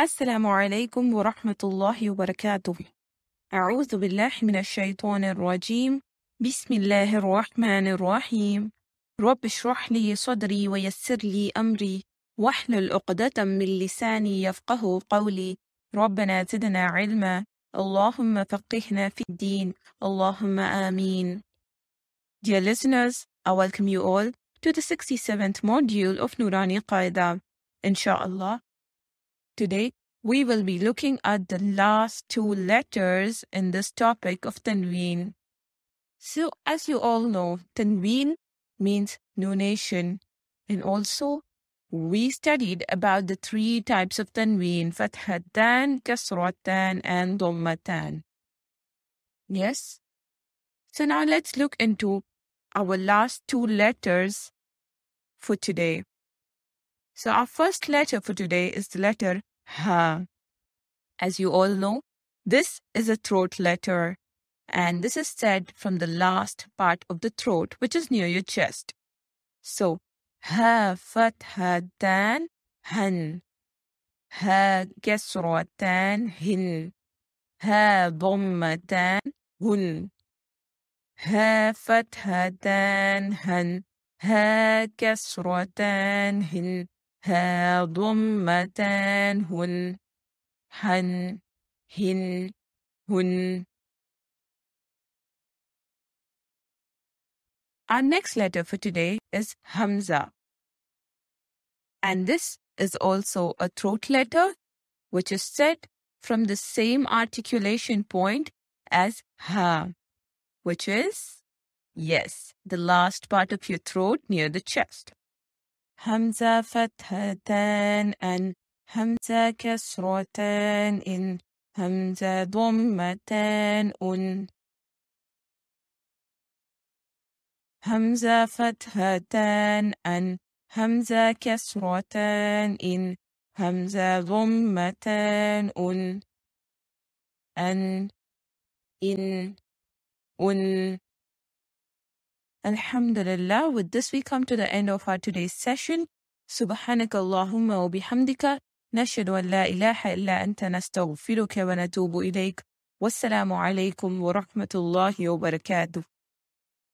السلام عليكم ورحمة الله وبركاته. أعوذ بالله من الشيطان الرجيم. بسم الله الرحمن الرحيم. رب اشرح لي صدري ويسر لي أمري واحلل عقدة من لساني يفقه قولي. ربنا زدنا علما. اللهم فقهنا في الدين. اللهم آمين. Dear listeners, I welcome you all to the 67th module of Nurani Qaida. Inshallah, Today, we will be looking at the last two letters in this topic of Tanween. So, as you all know, Tanween means nunation. And also, we studied about the three types of Tanween, Fathatan, Kasratan, and Dhammatan. Yes? So now let's look into our last two letters for today. So our first letter for today is the letter Ha. As you all know, this is a throat letter, and this is said from the last part of the throat, which is near your chest. So, Ha fathatan han. Ha kasratan hin. Ha dhammatan hun. Ha fathatan han. Ha kasratan hin. ها ضمتان هن حن هن هن Our next letter for today is Hamza. And this is also a throat letter, which is said from the same articulation point as Ha, which is, yes, the last part of your throat near the chest. همزة فتحتان أن همزة كسرتان إن همزة ضمتان أن. همزة فتحتان أن همزة كسرتان إن همزة ضمتان أن. أن إن أن. Alhamdulillah, with this we come to the end of our today's session. سبحانك اللهم وبحمدك نشهد أن لا إله إلا أنت نستغفرك ونتوب إليك والسلام عليكم ورحمة الله وبركاته